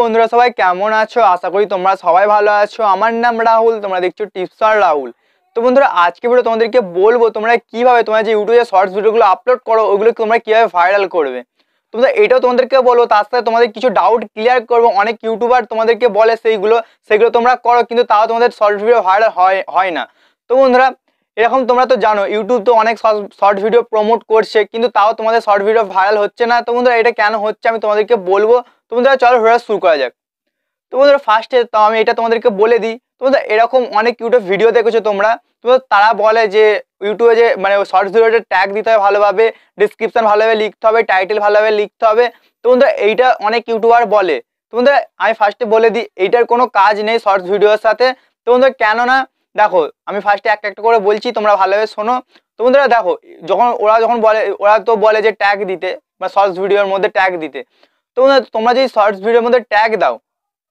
বন্ধুরা সবাই কেমন আছো? আশা করি তোমরা সবাই ভালো আছো। আমার নাম রাহুল, তোমরা দেখছ টিপসার রাহুল। তো বন্ধুরা, আজকে ভিডিও তোমাদেরকে বলব তোমরা কীভাবে তোমরা যে ইউটিউবে শর্টস ভিডিওগুলো আপলোড করো, ওগুলো তোমরা কীভাবে ভাইরাল করবে। তোমরা এটাও তোমাদেরকে বলো তার সাথে তোমাদের কিছু ডাউট ক্লিয়ার করব। অনেক ইউটিউবার তোমাদেরকে বলে সেইগুলো, সেগুলো তোমরা করো, কিন্তু তাও তোমাদের শর্ট ভিডিও ভাইরাল হয় হয় না। তো বন্ধুরা এরকম তোমরা তো জানো ইউটিউব তো অনেক শর্ট ভিডিও প্রমোট করছে, কিন্তু তাও তোমাদের শর্ট ভিডিও ভাইরাল হচ্ছে না। তো বন্ধুরা, এটা কেন হচ্ছে আমি তোমাদেরকে বলব। তো বন্ধুরা, চলো ভিডিও শুরু করা যাক। তো বন্ধুরা ফার্স্টে তো আমি এটা তোমাদেরকে বলে দিই। তোমাদের এরকম অনেক ইউটিউব ভিডিও দেখেছ তোমরা। তো তারা বলে যে ইউটিউবে যে মানে শর্টস ভিডিওতে ট্যাগ দিতে হবে ভালোভাবে ডিসক্রিপশন ভালোভাবে লিখতে হবে টাইটেল ভালোভাবে লিখতে হবে। তো বন্ধুরা, এইটা অনেক ইউটিউবার বলে। তো বন্ধুরা, আমি ফার্স্টে বলে দিই, এইটার কোনো কাজ নেই শর্টস ভিডিওর সাথে। তো বন্ধুরা, কেননা দেখো, আমি ফার্স্টে একটা একটা করে বলছি, তোমরা ভালোভাবে শোনো। তো বন্ধুরা দেখো, যখন ওরা যখন বলে, ওরা তো বলে যে ট্যাগ দিতে, বা শর্টস ভিডিওর মধ্যে ট্যাগ দিতে। তো তোমরা যদি শর্টস ভিডিওর মধ্যে ট্যাগ দাও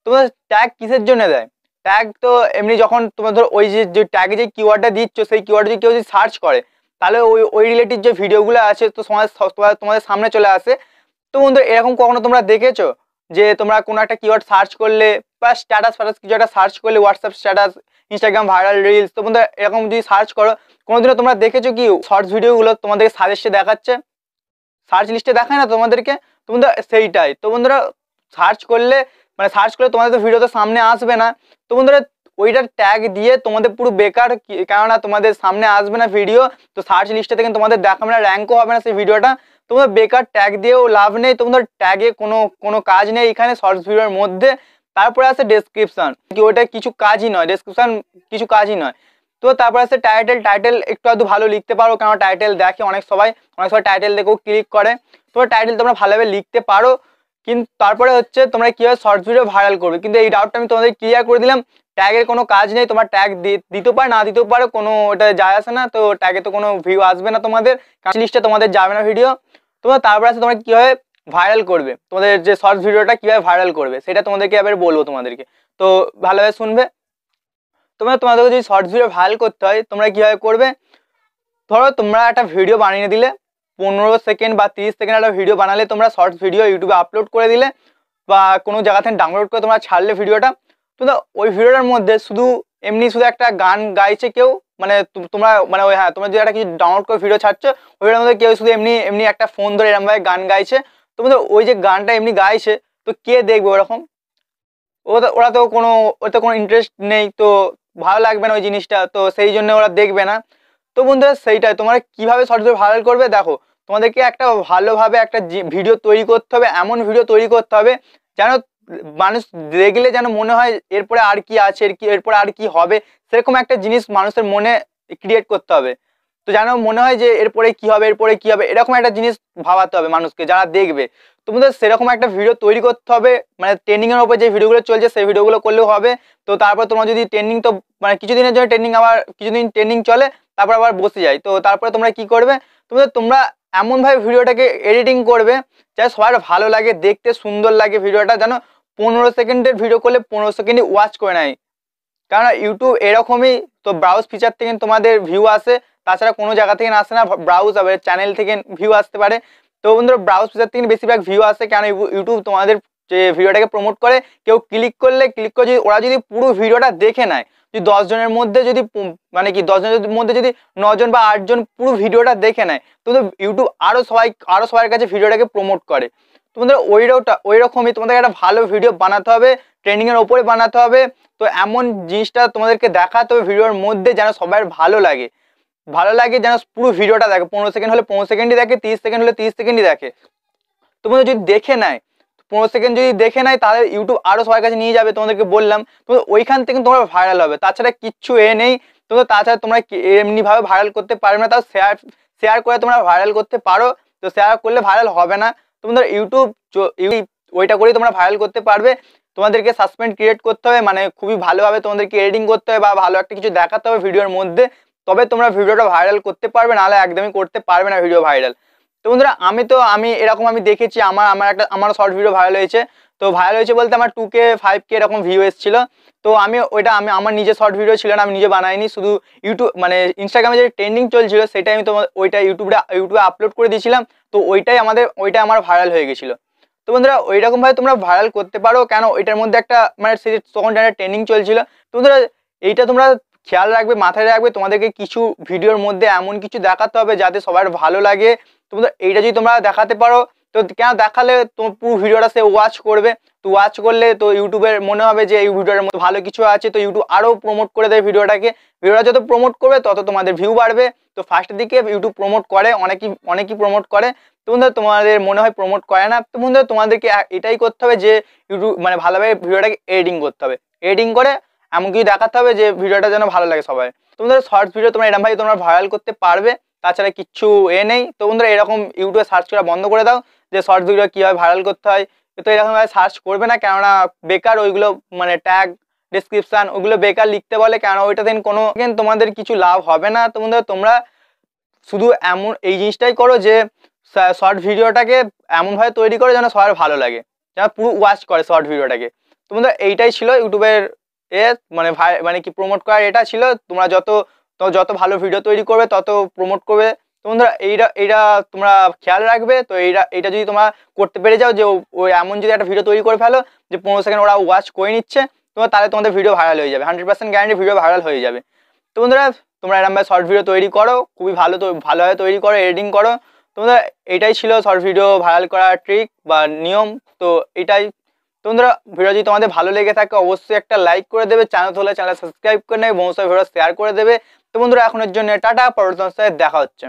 তোমরা ট্যাগ কিসের জন্য দেয়? ট্যাগ তো এমনি যখন তোমার ধরো ওই যে ট্যাগে যে কিওয়ার্ডটা দিচ্ছ, সেই কিওয়ার্ড যদি কেউ যদি সার্চ করে, তাহলে ওই ওই রিলেটেড যে ভিডিওগুলো আছে, তো তোমাদের তোমাদের সামনে চলে আসে। তো বন্ধু এরকম কখনো তোমরা দেখেছ? যে তোমরা কোনো একটা কিওয়ার্ড সার্চ করলে বা স্ট্যাটাস ফ্যাটাস কিছু একটা সার্চ করলে WhatsApp status Instagram viral reels তো বন্ধুরা এরকম যদি সার্চ করো, কোনোদিনও তোমরা দেখেছ কি শর্টস ভিডিওগুলো তোমাদেরকে সাজেস্টে দেখাচ্ছে? সার্চ লিস্টে দেখায় না তোমাদেরকে? তো বন্ধুরা সেইটাই। তো বন্ধুরা সার্চ করলে মানে সার্চ করলে তোমাদের তো ভিডিও তো সামনে আসবে না। তো বন্ধুরা ওইটার ট্যাগ দিয়ে তোমাদের পুরো বেকার কেননা তোমাদের সামনে আসবে না ভিডিও তো সার্চ লিস্টে থেকে তোমাদের দেখাবে না র্যাঙ্কও হবে না সেই ভিডিওটা তোমাদের বেকার ট্যাগ দিয়েও লাভ নেই, তোমাদের ট্যাগে কোনো কোনো কাজ নেই এখানে শর্টস ভিডিওর মধ্যে। তারপরে আছে ডেসক্রিপশন কি ওইটা কিছু কাজই নয় ডেসক্রিপশন কিছু কাজই নয়। তো তারপরে আছে টাইটেল টাইটেল একটু আধটু ভালো লিখতে পারো কারণ টাইটেল দেখে অনেক সবাই অনেক সবাই টাইটেল দেখেও ক্লিক করে। তোমার টাইটেল তোমরা ভালোভাবে লিখতে পারো। কিন্তু তারপরে হচ্ছে তোমরা কীভাবে শর্টস ভিডিও ভাইরাল করবে। কিন্তু এই ডাউটটা আমি তোমাদের ক্লিয়ার করে দিলাম। ট্যাগের কোনো কাজ নেই, তোমার ট্যাগ দিতে পারে, না দিতেও পারে, কোনো ওটা যায় আসে না, তো ট্যাগে তো কোনো ভিউ আসবে না তোমাদের লিস্টে তোমাদের যাবে না ভিডিও তোমরা তারপরে আছে তোমরা কীভাবে ভাইরাল করবে, তোমাদের যে শর্টস ভিডিওটা কীভাবে ভাইরাল করবে, সেটা তোমাদেরকে এবার বলব তোমাদেরকে, তো ভালোভাবে শুনবে, তোমরা তোমাদেরকে যদি শর্টস ভিডিও ভাইরাল করতে হয়, তোমরা কীভাবে করবে, ধরো তোমরা একটা ভিডিও বানিয়ে দিলে, পনেরো সেকেন্ড বা তিরিশ সেকেন্ড একটা ভিডিও বানালে তোমরা শর্টস ভিডিও ইউটিউবে আপলোড করে দিলে, বা কোনো জায়গা থেকে ডাউনলোড করে তোমরা ছাড়লে ভিডিওটা তোমরা ওই ভিডিওটার মধ্যে শুধু এমনি শুধু একটা গান গাইছে কেউ? মানে তোমরা মানে ওই হ্যাঁ তোমরা যদি একটা কিছু ডাউনলোড করে ভিডিও ছাড়ছো, ওই ভিডিওর মধ্যে কেউ শুধু এমনি এমনি একটা ফোন ধরে এরমভাবে গান গাইছে। তোমাদের ওই যে গানটা এমনি গাইছে, তো কে দেখবে ওরকম? ওরা ওরা তো কোনো ওতে কোনো ইন্টারেস্ট নেই, তো ভালো লাগবে না ওই জিনিসটা, তো সেই জন্য ওরা দেখবে না। তো বন্ধুরা, সেইটাই, তোমরা কীভাবে শর্ট ভিডিও ভাইরাল করবে দেখো, তোমাদেরকে একটা ভালোভাবে একটা ভিডিও তৈরি করতে হবে, এমন ভিডিও তৈরি করতে হবে, যেন মানুষ দেখলে যেন মনে হয় এরপরে আর কি আছে, এর কি, এরপরে আর কি হবে, সেরকম একটা জিনিস মানুষের মনে ক্রিয়েট করতে হবে। তো যেন মনে হয় যে এরপরে কি হবে, এরপরে কি হবে, এরকম একটা জিনিস ভাবাতে হবে মানুষকে, যারা দেখবে। তোমাদের সেরকম একটা ভিডিও তৈরি করতে হবে মানে ট্রেন্ডিংয়ের ওপর যে ভিডিওগুলো চলছে, সেই ভিডিওগুলো করলেও হবে। তো তারপর তোমার যদি ট্রেনিং তো মানে কিছুদিনের জন্য ট্রেনিং আবার, কিছুদিন ট্রেনিং চলে, তারপর আবার বসে যায়। তো তারপরে তোমরা কি করবে? তোমাদের তোমরা এমনভাবে ভিডিওটাকে এডিটিং করবে যাতে সবার ভালো লাগে, দেখতে সুন্দর লাগে ভিডিওটা, যেন পনেরো সেকেন্ডের ভিডিও করলে পনেরো সেকেন্ডই ওয়াচ করে নেয়। কারণ ইউটিউব এরকমই, তো ব্রাউজ ফিচার থেকে তোমাদের ভিউ আসে, তাছাড়া কোনো জায়গা থেকে আসে না ব্রাউজ হবে চ্যানেল থেকে ভিউ আসতে পারে। তো বন্ধুরা ব্রাউজ ফিচার থেকে বেশিরভাগ ভিউ আসে কেন ইউটিউব তোমাদের যে ভিডিওটাকে প্রমোট করে, কেউ ক্লিক করলে ক্লিক করে যদি, ওরা যদি পুরো ভিডিওটা দেখে নেয় যদি দশজনের মধ্যে যদি মানে কি দশজনের মধ্যে যদি নজন বা আটজন পুরো ভিডিওটা দেখে নেয় তোমাদের ইউটিউব আরও সবাই আরও সবার কাছে ভিডিওটাকে প্রমোট করে। তোমাদের ওইটাওটা ওই রকমই তোমাদের একটা ভালো ভিডিও বানাতে হবে ট্রেন্ডিংয়ের ওপরে বানাতে হবে। তো এমন জিনিসটা তোমাদেরকে দেখাতে হবে ভিডিওর মধ্যে যেন সবার ভালো লাগে। ভালো লাগে যেন পুরো ভিডিওটা দেখে, পনেরো সেকেন্ড হলে পনেরো সেকেন্ডই দেখে, তিরিশ সেকেন্ড হলে তিরিশ সেকেন্ডই দেখে। তোমাদের যদি দেখে নেয় পনেরো সেকেন্ড যদি দেখে নেয়, তাহলে ইউটিউব আরও সবার কাছে নিয়ে যাবে, তোমাদেরকে বললাম। তো ওইখান থেকে তোমরা ভাইরাল হবে। তাছাড়া কিচ্ছু এ নেই। তো তাছাড়া তোমরা এমনিভাবে ভাইরাল করতে পারবে না, তাও শেয়ার শেয়ার করে তোমরা ভাইরাল করতে পারো। তো শেয়ার করলে ভাইরাল হবে না। তোমাদের ইউটিউব ওইটা করেই তোমরা ভাইরাল করতে পারবে। তোমাদেরকে সাসপেন্ড ক্রিয়েট করতে হবে মানে খুবই ভালোভাবে তোমাদেরকে এডিটিং করতে হবে বা ভালো একটা কিছু দেখাতে হবে ভিডিওর মধ্যে। তবে তোমরা ভিডিওটা ভাইরাল করতে পারবে, নাহলে একদমই করতে পারবে না ভিডিও ভাইরাল তো বন্ধুরা, আমি তো, আমি এরকম আমি দেখেছি, আমার আমার একটা, আমার শর্ট ভিডিও ভাইরাল হয়েছে। তো ভাইরাল হয়েছে বলতে আমার টু কে ফাইভ কে এরকম ভিউ এসেছিল। তো আমি ওইটা, আমি, আমার নিজে শর্ট ভিডিও ছিল না, আমি নিজে বানাইনি, শুধু ইউটিউব মানে ইনস্টাগ্রামে যে ট্রেন্ডিং চলছিল, সেটাই আমি তোমার, ওইটা ইউটিউবে ইউটিউবে আপলোড করে দিয়েছিলাম। তো ওইটাই আমাদের ওইটাই আমার ভাইরাল হয়ে গেছিল। তো বন্ধুরা ওই রকম তোমরা ভাইরাল করতে পারো, কেন এটার মধ্যে একটা মানে সেই তখন একটা ট্রেনিং চলছিল। তো বন্ধুরা, এইটা তোমরা খেয়াল রাখবে, মাথায় রাখবে, তোমাদেরকে কিছু ভিডিওর মধ্যে এমন কিছু দেখাতে হবে যাতে সবার ভালো লাগে। তো বন্ধুরা এইটা যদি তোমরা দেখাতে পারো, তো কেন দেখালে তোমার পুরো ভিডিওটা সে ওয়াচ করবে? তো ওয়াচ করলে তো ইউটিউবের মনে হবে যে এই ভিডিওটার মধ্যে ভালো কিছু আছে, তো ইউটিউব আরও প্রমোট করে দেয় ভিডিওটাকে। ভিডিওটা যত প্রমোট করবে, তত তোমাদের ভিউ বাড়বে। তো ফার্স্টের দিকে ইউটিউব প্রমোট করে, অনেকই অনেকই প্রমোট করে। তো তোমাদের মনে হয় প্রমোট করে না? তো বন্ধুরা, তোমাদেরকে এটাই করতে হবে যে ইউটিউব মানে ভালোভাবে ভিডিওটাকে এডিটিং করতে হবে। এডিটিং করে এমন কিছু দেখাতে হবে যে ভিডিওটা যেন ভালো লাগে সবাই। তোমাদের শর্টস ভিডিও তোমরা এরকম ভাই তোমরা ভাইরাল করতে পারবে। তাছাড়া কিচ্ছু এ নেই। তো বন্ধুরা, এরকম ইউটিউবে সার্চ করা বন্ধ করে দাও যে শর্টস ভিডিও কীভাবে ভাইরাল করতে হয়। তো এরকমভাবে সার্চ করবে না, কেননা বেকার ওইগুলো মানে ট্যাগ ডিসক্রিপশান ওগুলো বেকার লিখতে বলে কেন ওইটা দিন কোনো তোমাদের কিছু লাভ হবে না। তো বন্ধুরা, তোমরা শুধু এমন এই জিনিসটাই করো যে শর্ট ভিডিওটাকে এমনভাবে তৈরি করো যেন সবার ভালো লাগে। যেন পুরো ওয়াচ করে শর্ট ভিডিওটাকে তো বন্ধুরা, এইটাই ছিল ইউটিউবের এ মানে ভাই মানে কি প্রমোট করার এটা ছিল। তোমরা যত তো যত ভালো ভিডিও তৈরি করবে, তত প্রমোট করবে। তো বন্ধুরা, এইটা এইটা তোমরা খেয়াল রাখবে। তো এইটা এইটা যদি তোমরা করতে পেরে যাও যে ও- এমন যদি একটা ভিডিও তৈরি করে ফেলো যে পনেরো সেকেন্ড ওরা ওয়াচ করে নিচ্ছে তোমরা তাহলে তোমাদের ভিডিও ভাইরাল হয়ে যাবে। Hundred percent guarantee video viral হয়ে যাবে। তো বন্ধুরা, তোমরা এরকম শর্ট ভিডিও তৈরি করো, খুবই ভালো তো ভালোভাবে তৈরি করো এডিটিং করো। তোমরা এটাই ছিল শর্ট ভিডিও ভাইরাল করার ট্রিক বা নিয়ম। তো এটাই তো বন্ধুরা ভিডিও যদি তোমাদের ভালো লেগে থাকে, অবশ্যই একটা লাইক করে দেবে চ্যানেল হলে চ্যানেল সাবস্ক্রাইব করে নেবে বন্ধুসভা ভিডিও শেয়ার করে দেবে। তো বন্ধুরা, এখনের জন্য টাটা, পরবর্তী দেখা হচ্ছে।